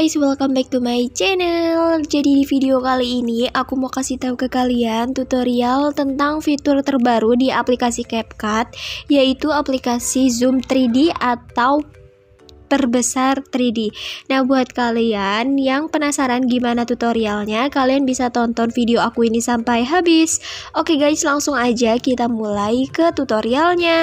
Guys, welcome back to my channel. Jadi di video kali ini aku mau kasih tahu ke kalian tutorial tentang fitur terbaru di aplikasi CapCut, yaitu aplikasi Zoom 3D atau perbesar 3D. Nah, buat kalian yang penasaran gimana tutorialnya, kalian bisa tonton video aku ini sampai habis. Oke guys, langsung aja kita mulai ke tutorialnya.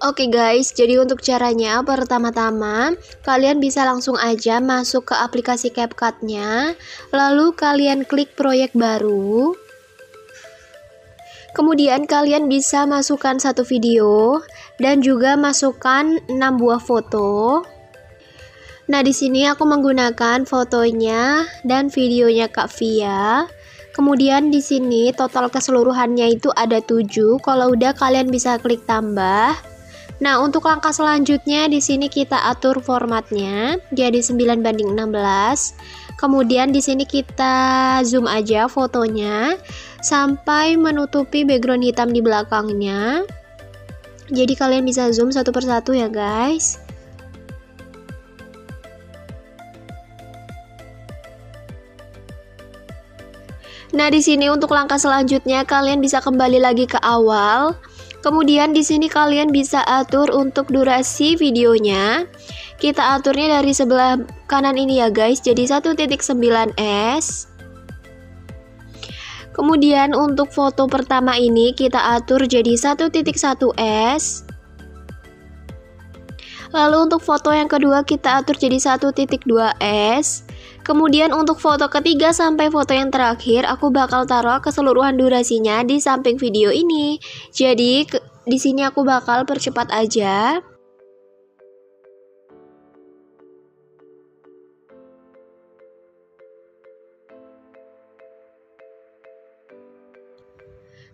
Oke guys, jadi untuk caranya pertama-tama kalian bisa langsung aja masuk ke aplikasi CapCut-nya, lalu kalian klik proyek baru. Kemudian kalian bisa masukkan satu video dan juga masukkan 6 buah foto. Nah, di sini aku menggunakan fotonya dan videonya Kak Via. Kemudian di sini total keseluruhannya itu ada 7. Kalau udah kalian bisa klik tambah. Nah, untuk langkah selanjutnya di sini kita atur formatnya jadi 9 banding 16. Kemudian di sini kita zoom aja fotonya sampai menutupi background hitam di belakangnya. Jadi kalian bisa zoom satu persatu ya, guys. Nah, di sini untuk langkah selanjutnya kalian bisa kembali lagi ke awal. Kemudian di sini kalian bisa atur untuk durasi videonya. Kita aturnya dari sebelah kanan ini ya guys, jadi 1.9s. Kemudian untuk foto pertama ini kita atur jadi 1.1s. Lalu untuk foto yang kedua kita atur jadi 1.2s. Kemudian untuk foto ketiga sampai foto yang terakhir aku bakal taruh keseluruhan durasinya di samping video ini. Jadi di sini aku bakal percepat aja.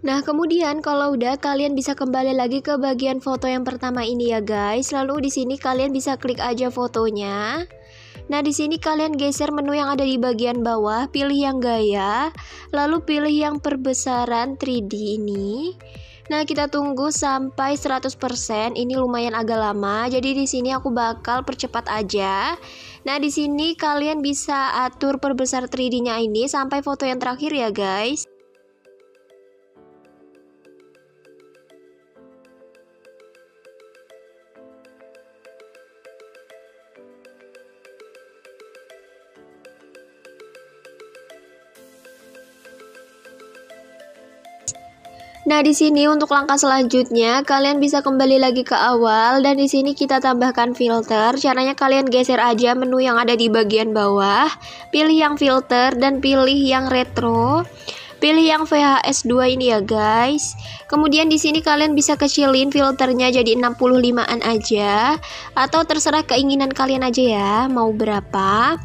Nah, kemudian kalau udah kalian bisa kembali lagi ke bagian foto yang pertama ini ya, guys. Lalu di sini kalian bisa klik aja fotonya. Nah, di sini kalian geser menu yang ada di bagian bawah, pilih yang gaya, lalu pilih yang perbesaran 3D ini. Nah, kita tunggu sampai 100%. Ini lumayan agak lama. Jadi di sini aku bakal percepat aja. Nah, di sini kalian bisa atur perbesar 3D-nya ini sampai foto yang terakhir ya, guys. Nah, di sini untuk langkah selanjutnya kalian bisa kembali lagi ke awal dan di sini kita tambahkan filter. Caranya kalian geser aja menu yang ada di bagian bawah, pilih yang filter dan pilih yang retro. Pilih yang VHS 2 ini ya, guys. Kemudian di sini kalian bisa kecilin filternya jadi 65-an aja atau terserah keinginan kalian aja ya, mau berapa.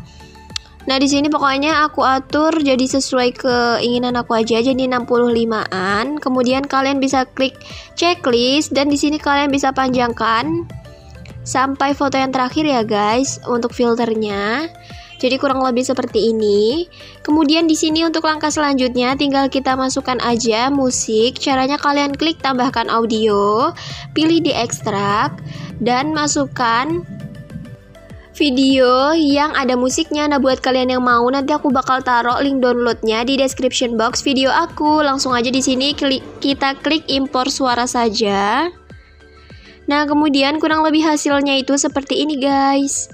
Nah, di sini pokoknya aku atur jadi sesuai keinginan aku aja jadi 65-an. Kemudian kalian bisa klik checklist dan di sini kalian bisa panjangkan sampai foto yang terakhir ya guys untuk filternya. Jadi kurang lebih seperti ini. Kemudian di sini untuk langkah selanjutnya tinggal kita masukkan aja musik. Caranya kalian klik tambahkan audio, pilih di ekstrak dan masukkan video yang ada musiknya. Nah, buat kalian yang mau, nanti aku bakal taruh link downloadnya di description box video aku. Langsung aja di sini klik, kita klik impor suara saja. Nah, kemudian kurang lebih hasilnya itu seperti ini, guys.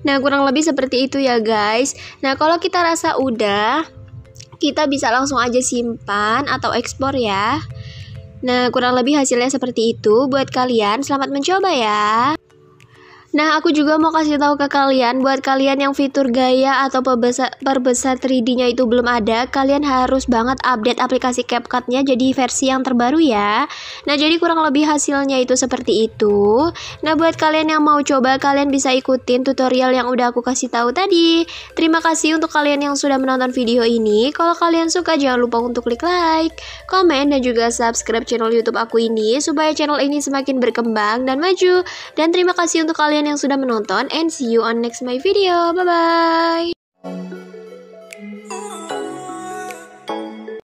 Nah, kurang lebih seperti itu ya, guys. Nah, kalau kita rasa udah, kita bisa langsung aja simpan atau ekspor ya. Nah, kurang lebih hasilnya seperti itu. Buat kalian, selamat mencoba ya. Nah, aku juga mau kasih tahu ke kalian, buat kalian yang fitur gaya atau perbesar, perbesar 3D-nya itu belum ada, kalian harus banget update aplikasi CapCut-nya jadi versi yang terbaru ya. Nah, jadi kurang lebih hasilnya itu seperti itu. Nah, buat kalian yang mau coba, kalian bisa ikutin tutorial yang udah aku kasih tahu tadi. Terima kasih untuk kalian yang sudah menonton video ini. Kalau kalian suka, jangan lupa untuk klik like, komen, dan juga subscribe channel YouTube aku ini supaya channel ini semakin berkembang dan maju. Dan terima kasih untuk kalian kalian yang sudah menonton and see you on next my video. Bye bye.